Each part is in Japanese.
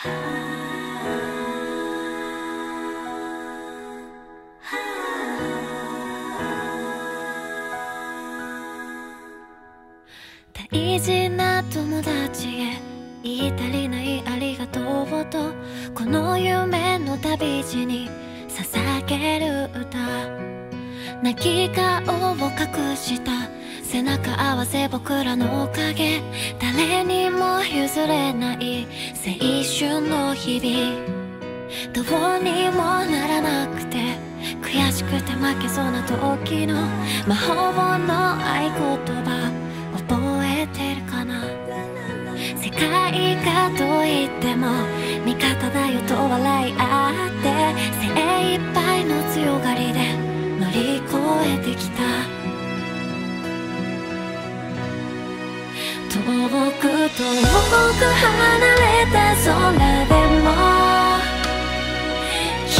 大事な友達へ言い足りないありがとうとこの夢の旅路に捧げる歌。泣き顔を隠した。背中合わせ僕らのおかげ。誰にも譲れない青春の日々。どうにもならなくて。悔しくて負けそうな時の魔法の合言葉。覚えてるかな。世界がどう言っても味方だよと笑い合って。精一杯の強がりで。えてきた。遠く遠く離れた空でも君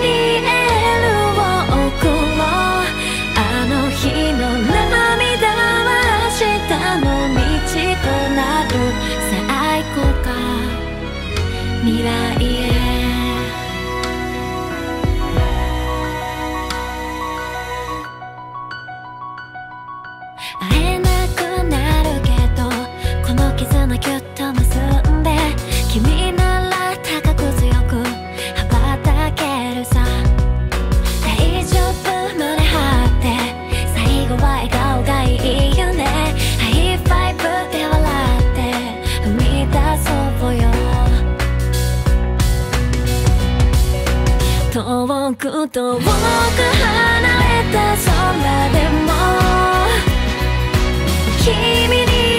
にエールを送ろう。あの日の涙は明日の道となる。最高か。未来へくと遠く離れた空でも君に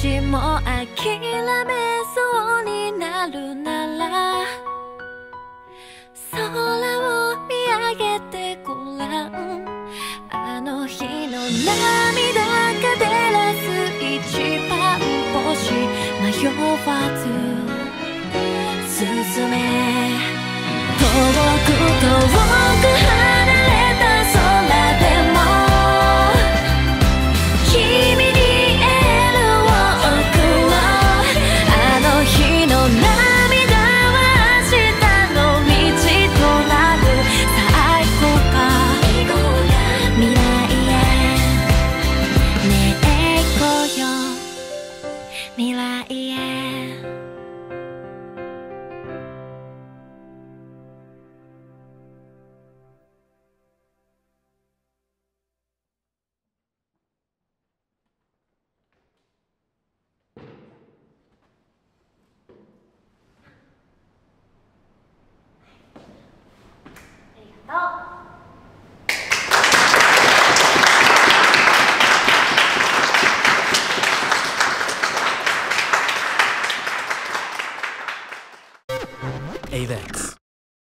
しも諦めそうになるなら空を見上げてごらん。あの日の涙が照らす一番星迷わず進め。遠く遠く離 that.